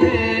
Yeah.